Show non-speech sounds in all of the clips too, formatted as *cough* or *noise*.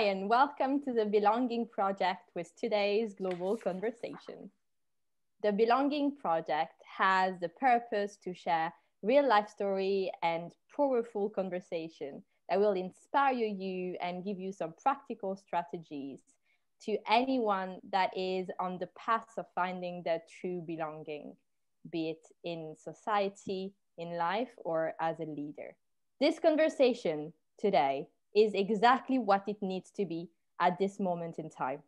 Hi, and welcome to the Belonging Project with today's global conversation. The Belonging Project has the purpose to share real life story and powerful conversation that will inspire you and give you some practical strategies to anyone that is on the path of finding their true belonging, be it in society, in life, or as a leader. This conversation today is exactly what it needs to be at this moment in time.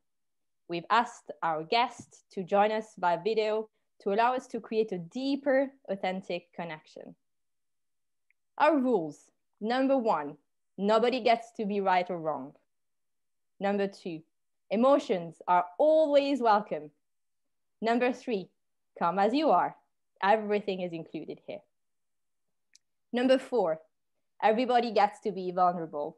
We've asked our guests to join us by video to allow us to create a deeper, authentic connection. Our rules number one, nobody gets to be right or wrong. Number two, emotions are always welcome. Number three, come as you are. Everything is included here. Number four, everybody gets to be vulnerable.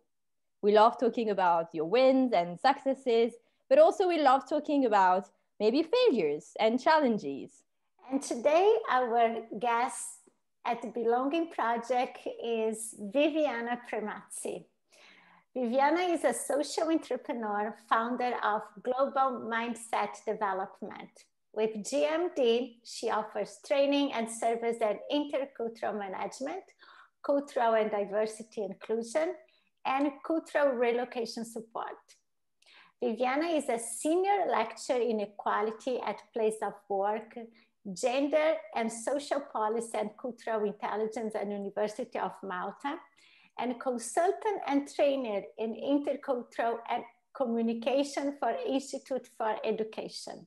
We love talking about your wins and successes, but also we love talking about maybe failures and challenges. And today, our guest at the Belonging Project is Viviana Premazzi. Viviana is a social entrepreneur, founder of Global Mindset Development. With GMD, she offers training and service in intercultural management, cultural and diversity inclusion, and cultural relocation support. Viviana is a senior lecturer in equality at place of work, gender and social policy and cultural intelligence at University of Malta, and consultant and trainer in intercultural and communication for Institute for Education.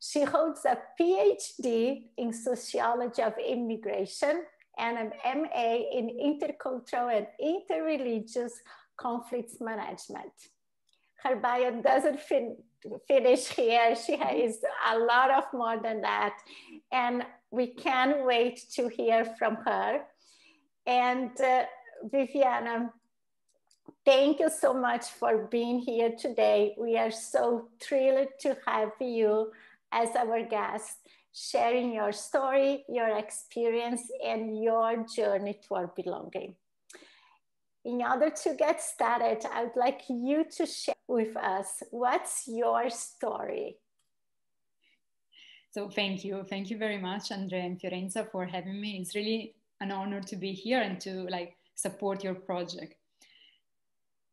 She holds a PhD in sociology of immigration and an MA in intercultural and interreligious conflicts management. Her bio doesn't fin finish here. She has a lot of more than that. And we can't wait to hear from her. And uh, Viviana, thank you so much for being here today. We are so thrilled to have you as our guest sharing your story, your experience, and your journey toward belonging. In order to get started, I would like you to share with us what's your story. So, thank you. Thank you very much, Andrea and Fiorenza, for having me. It's really an honor to be here and to like support your project.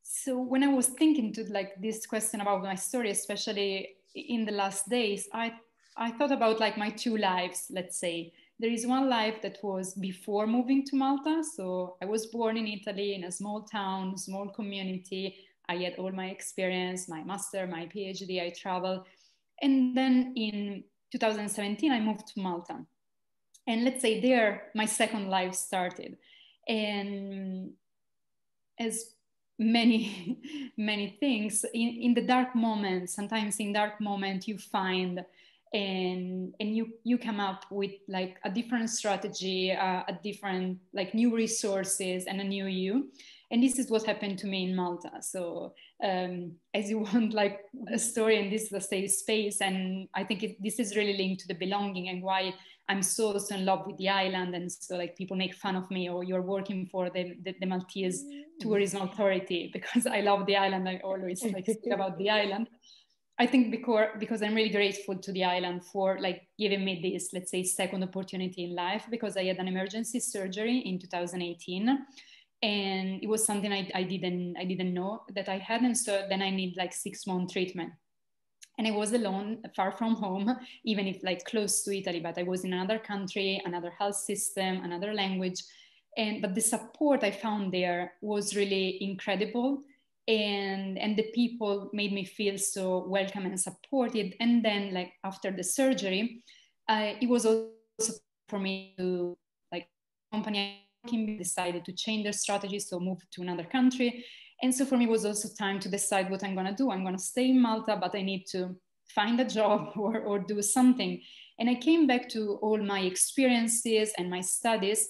So when I was thinking to like this question about my story, especially in the last days, I I thought about like my two lives, let's say. There is one life that was before moving to Malta. So I was born in Italy in a small town, small community. I had all my experience, my master, my PhD, I traveled. And then in 2017, I moved to Malta. And let's say there, my second life started. And as many, *laughs* many things, in, in the dark moments, sometimes in dark moment, you find and and you you come up with like a different strategy uh, a different like new resources and a new you. And this is what happened to me in malta. So um, as you *laughs* want like a story and this is a safe space and i think it, this is really linked to the belonging and why i'm so so in love with the island. And so like people make fun of me or you're working for the, the, the maltese tourism authority *laughs* because i love the island. I always like speak about the island I think because because I'm really grateful to the island for like giving me this, let's say, second opportunity in life because I had an emergency surgery in 2018, and it was something I, I didn't I didn't know that I had, and so then I need like six month treatment, and I was alone, far from home, even if like close to Italy, but I was in another country, another health system, another language, and but the support I found there was really incredible and and the people made me feel so welcome and supported. And then like after the surgery uh, it was also for me to like company decided to change their strategy so move to another country. And so for me it was also time to decide what i'm going to do. I'm going to stay in malta but i need to find a job *laughs* or, or do something. And i came back to all my experiences and my studies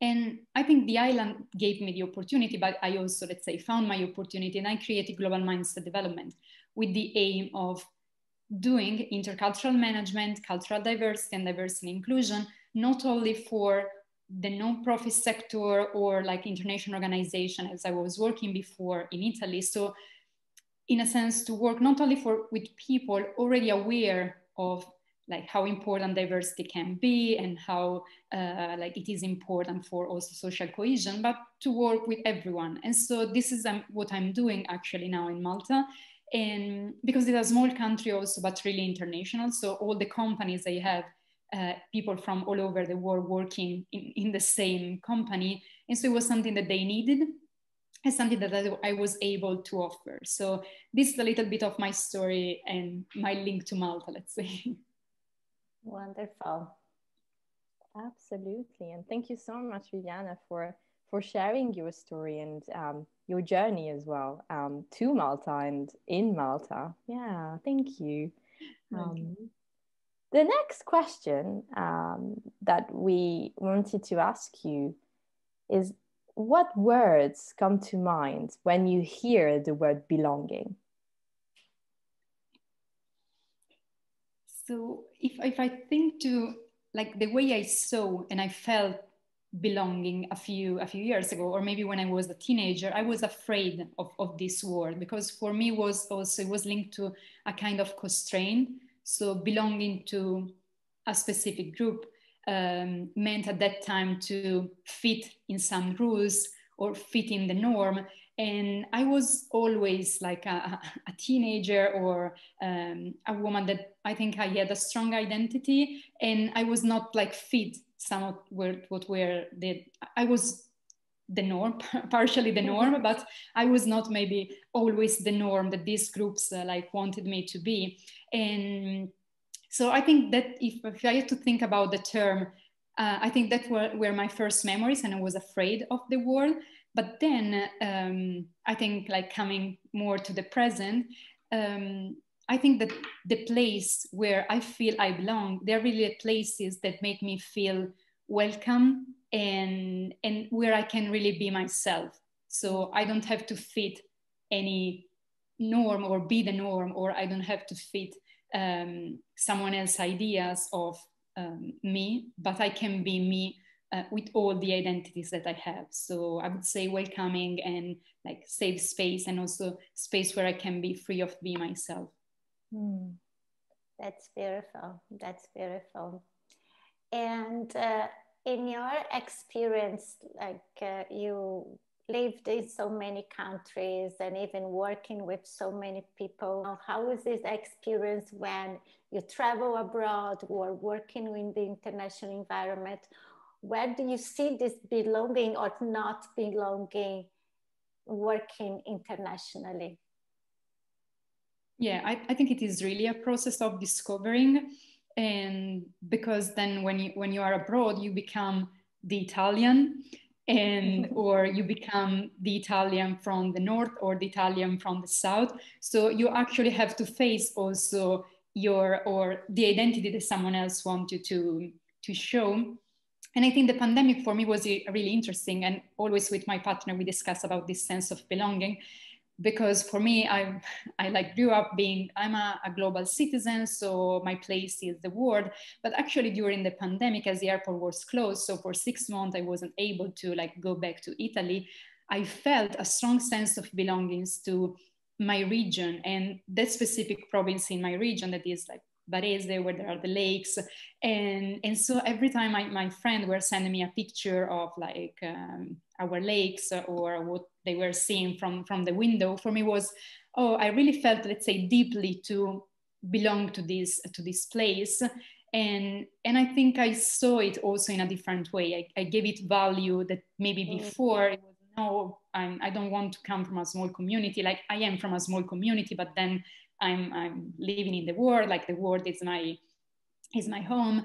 and I think the island gave me the opportunity, but I also, let's say, found my opportunity and I created Global Mindset Development with the aim of doing intercultural management, cultural diversity, and diversity and inclusion, not only for the non-profit sector or like international organization as I was working before in Italy. So in a sense to work not only for with people already aware of like how important diversity can be and how uh, like it is important for also social cohesion but to work with everyone. And so this is um, what i'm doing actually now in malta. And because it's a small country also but really international so all the companies they have uh, people from all over the world working in, in the same company. And so it was something that they needed and something that I, I was able to offer. So this is a little bit of my story and my link to malta let's say *laughs* Wonderful. Absolutely. And thank you so much, Viviana, for for sharing your story and um, your journey as well um, to Malta and in Malta. Yeah, thank you. Um, the next question um, that we wanted to ask you is what words come to mind when you hear the word belonging? So if, if i think to like the way i saw and i felt belonging a few a few years ago or maybe when i was a teenager i was afraid of, of this word because for me was also it was linked to a kind of constraint. So belonging to a specific group um, meant at that time to fit in some rules or fit in the norm and i was always like a, a teenager or um, a woman that i think i had a strong identity. And i was not like fit somewhat were, what were the i was the norm *laughs* partially the norm but i was not maybe always the norm that these groups uh, like wanted me to be. And so i think that if, if i had to think about the term uh, I think that were, were my first memories, and I was afraid of the word. But then um, I think like coming more to the present, um, I think that the place where I feel I belong, they're really places that make me feel welcome and and where I can really be myself. So I don't have to fit any norm or be the norm, or I don't have to fit um, someone else's ideas of um, me, but I can be me uh, with all the identities that I have. So I would say welcoming and like safe space and also space where I can be free of being myself. Mm. That's beautiful. That's beautiful. And uh, in your experience, like uh, you lived in so many countries and even working with so many people, how was this experience when you travel abroad or working in the international environment? Where do you see this belonging or not belonging working internationally? Yeah, I, I think it is really a process of discovering. And because then when you when you are abroad, you become the Italian and *laughs* or you become the Italian from the north or the Italian from the south. So you actually have to face also your or the identity that someone else wants you to to show and i think the pandemic for me was really interesting and always with my partner we discuss about this sense of belonging because for me i i like grew up being i'm a, a, global citizen so my place is the world. But actually during the pandemic as the airport was closed so for six months i wasn't able to like go back to italy i felt a strong sense of belongings to my region and that specific province in my region that is like Varese, where there are the lakes. And, and so every time my, my friend were sending me a picture of like um, our lakes or what they were seeing from, from the window, for me was, oh, I really felt, let's say, deeply to belong to this, to this place. And, and I think I saw it also in a different way. I, I gave it value that maybe mm. before it was no, I'm, I don't want to come from a small community. Like I am from a small community, but then I'm, I'm living in the world, like the world is my, is my home.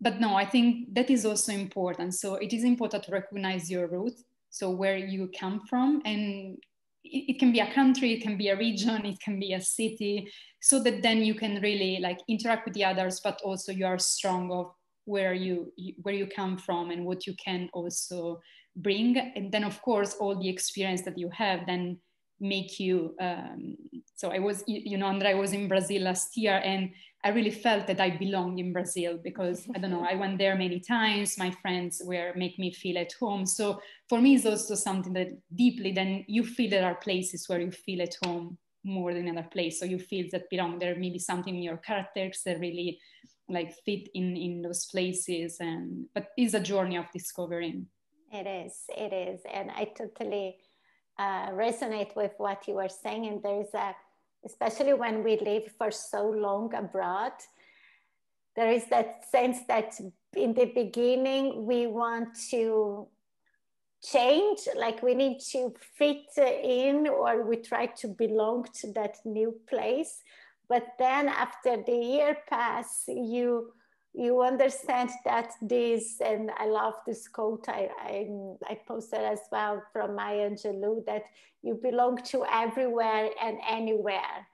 But no, I think that is also important. So it is important to recognize your roots, so where you come from. And it, it can be a country, it can be a region, it can be a city, so that then you can really like interact with the others, but also you are strong of where you, you where you come from and what you can also bring and then of course all the experience that you have then make you um, so i was you know andrea i was in brazil last year and I really felt that I belong in Brazil because I don't know, I went there many times. My friends were make me feel at home. So for me, it's also something that deeply then you feel there are places where you feel at home more than another place. So you feel that belong. There may be something in your characters that really like fit in in those places. And but it's a journey of discovering. It is. It is, and I totally uh, resonate with what you were saying. And there is a especially when we live for so long abroad, there is that sense that in the beginning we want to change, like we need to fit in or we try to belong to that new place. But then after the year pass, you you understand that this, and I love this quote I, I, I posted as well from Maya Angelou, that you belong to everywhere and anywhere.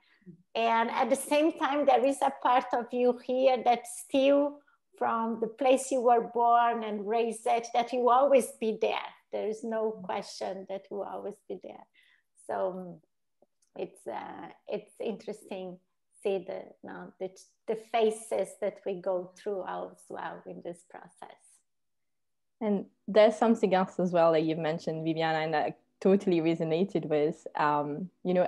And at the same time, there is a part of you here that still from the place you were born and raised at, that you always be there. There is no question that you always be there. So it's, uh, it's interesting see the, you the, the phases that we go through as well in this process. And there's something else as well that you've mentioned, Viviana, and I totally resonated with. Um, you know,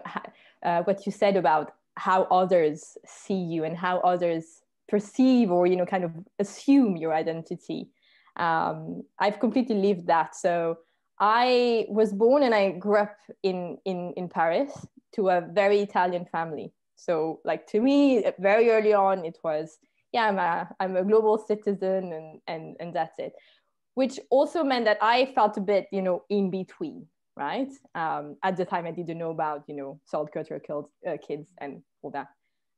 uh, what you said about how others see you and how others perceive or, you know, kind of assume your identity. Um, I've completely lived that. So I was born and I grew up in, in, in Paris to a very Italian family. So like to me, very early on, it was, yeah, I'm a, I'm a global citizen and, and, and that's it. Which also meant that I felt a bit, you know, in between, right? Um, at the time, I didn't know about, you know, salt culture kids, uh, kids and all that.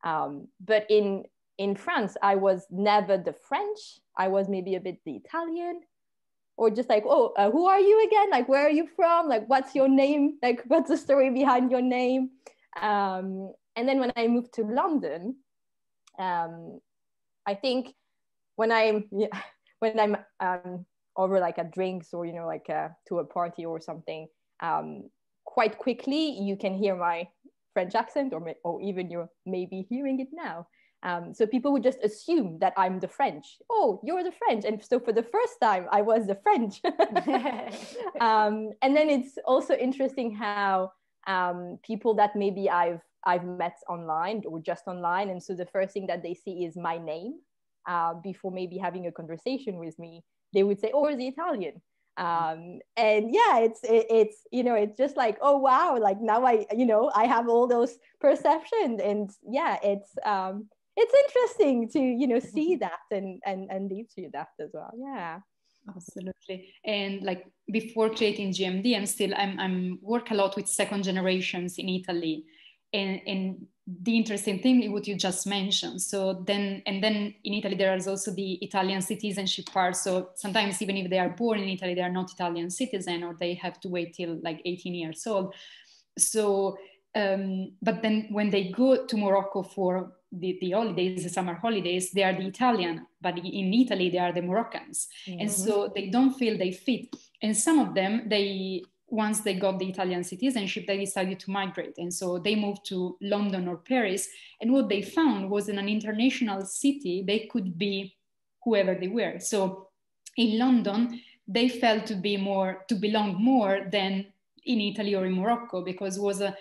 Um, but in in France, I was never the French. I was maybe a bit the Italian, or just like, oh, uh, who are you again? Like, where are you from? Like, what's your name? Like, *laughs* what's the story behind your name? Um, and then when I moved to London, um, I think when I'm yeah, *laughs* when I'm um, over like at drinks or you know like uh, to a party or something, um, quite quickly you can hear my French accent or or even you're maybe hearing it now. Um, so people would just assume that I'm the French. Oh, you're the French. And so for the first time, I was the French. *laughs* *laughs* um, and then it's also interesting how um, people that maybe I've I've met online or just online. And so the first thing that they see is my name uh, before maybe having a conversation with me. They would say, "Oh, is he Italian?" Um, and yeah, it's it, it's you know it's just like oh wow, like now I you know I have all those perceptions, and yeah, it's um, it's interesting to you know see that and and and lead to that as well. Yeah absolutely and like before creating gmd i'm still i'm i'm work a lot with second generations in italy and, and the interesting thing what you just mentioned. So then and then in italy there is also the italian citizenship part. So sometimes even if they are born in italy they are not italian citizen or they have to wait till like 18 years old. So um, but then when they go to morocco for the, the holidays the summer holidays they are the italian but in italy they are the moroccans. Mm-hmm. and so they don't feel they fit. And some of them they once they got the Italian citizenship, they decided to migrate. And so they moved to London or Paris. And what they found was in an international city, they could be whoever they were. So in London, they felt to be more, to belong more than in Italy or in Morocco, because it was a,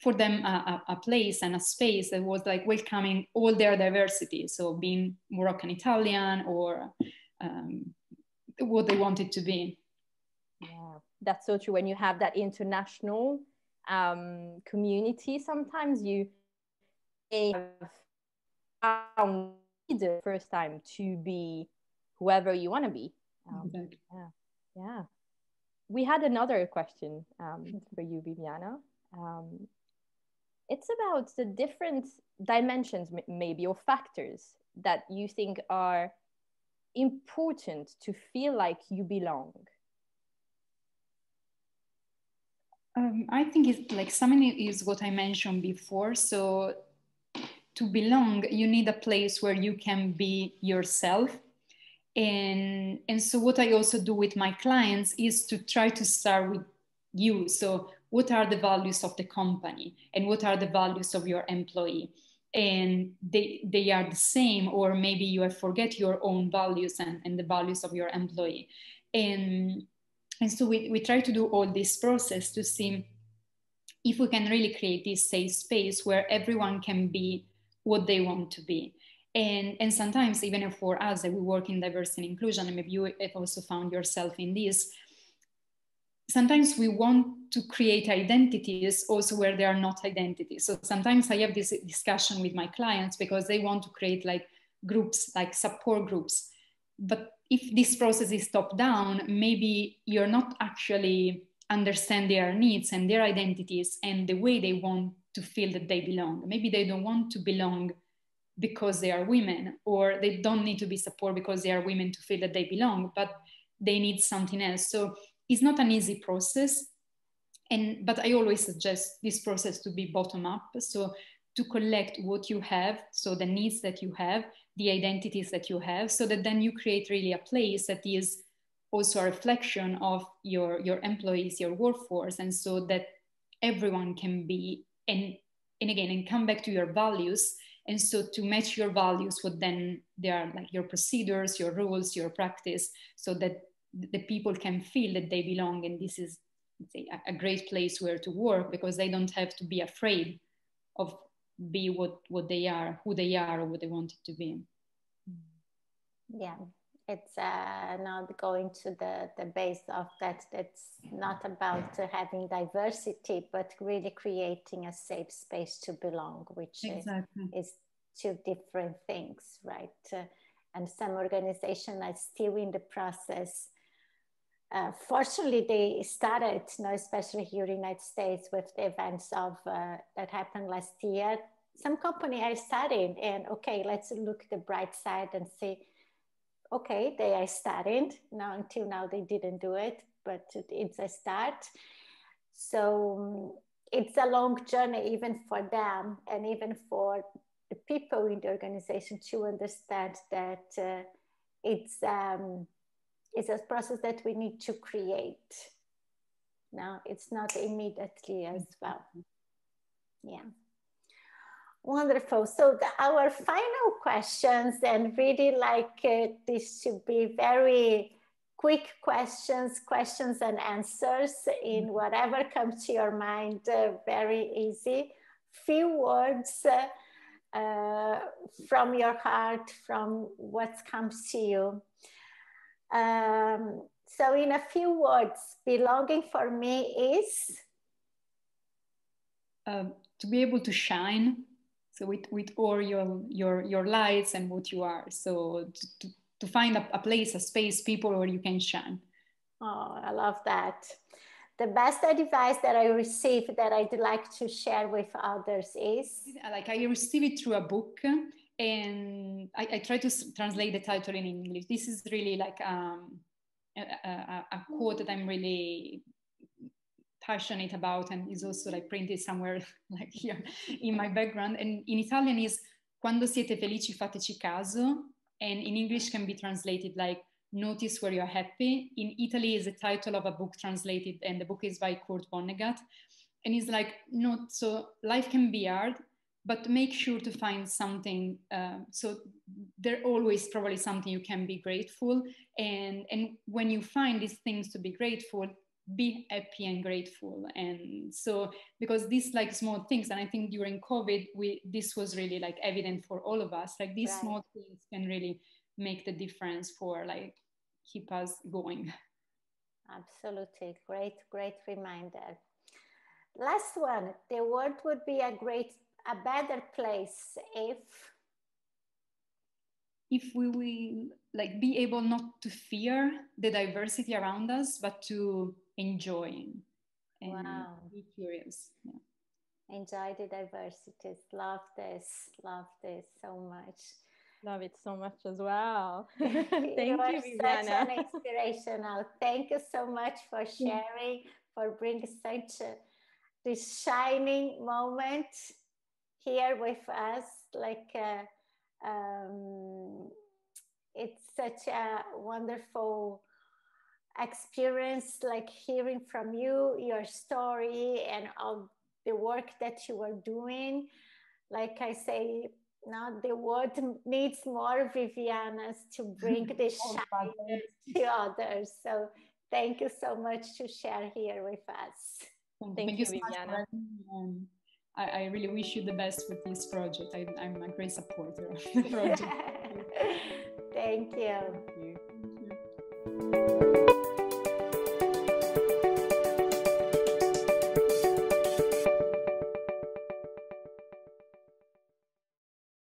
for them a, a, place and a space that was like welcoming all their diversity. So being Moroccan Italian or um, what they wanted to be that's so true. When you have that international um, community sometimes you have found the first time to be whoever you want to be. Um, exactly. yeah yeah. We had another question um, for you viviana. Um, it's about the different dimensions maybe or factors that you think are important to feel like you belong Um, I think it's like something is what I mentioned before. So to belong, you need a place where you can be yourself. And, and so what I also do with my clients is to try to start with you. So what are the values of the company and what are the values of your employee? and they they are the same or maybe you forget your own values and, and the values of your employee and and so we, we try to do all this process to see if we can really create this safe space where everyone can be what they want to be. And and sometimes even for us that we work in diversity and inclusion and maybe you have also found yourself in this sometimes we want to create identities also where they are not identities. So sometimes i have this discussion with my clients because they want to create like groups like support groups. But if this process is top down maybe you're not actually understand their needs and their identities and the way they want to feel that they belong. Maybe they don't want to belong because they are women or they don't need to be supported because they are women to feel that they belong but they need something else. So it's not an easy process. And but i always suggest this process to be bottom up. So to collect what you have so the needs that you have the identities that you have so that then you create really a place that is also a reflection of your your employees your workforce and so that everyone can be and and again and come back to your values and so to match your values what then they are like your procedures your rules your practice so that the people can feel that they belong and this is say, a great place where to work because they don't have to be afraid of be what what they are who they are or what they want it to be. Yeah it's uh, not going to the, the base of that. That's not about uh, having diversity but really creating a safe space to belong which exactly. is, is two different things right? Uh, and some organizations are still in the process uh, fortunately, they started, you know, especially here in the United States, with the events of uh, that happened last year. Some company are starting, and okay, let's look at the bright side and see. Okay, they are starting. Now, until now, they didn't do it, but it's a start. So um, it's a long journey, even for them, and even for the people in the organization to understand that uh, it's. Um, it's a process that we need to create. Now, it's not immediately as well. Yeah. Wonderful. So the, our final questions, and really like uh, this should be very quick questions, questions and answers in mm-hmm. whatever comes to your mind, uh, very easy. Few words uh, uh, from your heart, from what comes to you. Um, so, in a few words, belonging for me is um, to be able to shine. So, with, with all your, your, your lights and what you are. So, to, to find a, a place, a space, people where you can shine. Oh, I love that. The best advice that I received that I'd like to share with others is like I received it through a book and I, I, try to translate the title in English. This is really like um, a, a, a, quote that I'm really passionate about and is also like printed somewhere *laughs* like here in my background. And in Italian is Quando siete felici fateci caso, and in English can be translated like Notice where you're happy. In Italy is the title of a book translated, and the book is by Kurt Vonnegut. And it's like, not so life can be hard, but make sure to find something uh, so there always probably something you can be grateful. And and when you find these things to be grateful be happy and grateful. And so because these like small things and i think during covid we this was really like evident for all of us like these right. small things can really make the difference for like keep us going. Absolutely. Great great reminder. Last one. The word would be a great a better place if if we will like be able not to fear the diversity around us but to enjoy and wow. be curious. Yeah. enjoy the diversities. Love this. Love this so much. Love it so much as well. *laughs* Thank you, you such an inspirational. Thank you so much for sharing for bringing such a, this shining moment here with us. Like, uh, um, it's such a wonderful experience, like hearing from you, your story, and all the work that you are doing. like I say, now the world needs more Vivianas to bring the *laughs* shine to others. So thank you so much to share here with us. Thank, thank you, you, Viviana. Um, I, I, really wish you the best with this project. I, am a great supporter of the *laughs* project. thank you. Thank you.